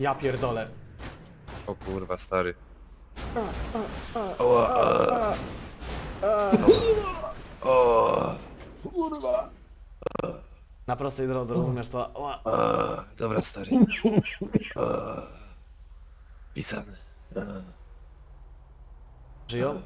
Ja pierdolę. O kurwa, stary. O, Kurwa. Na prostej drodze, rozumiesz to? O, dobra, stary. O, pisany. O. Żyją?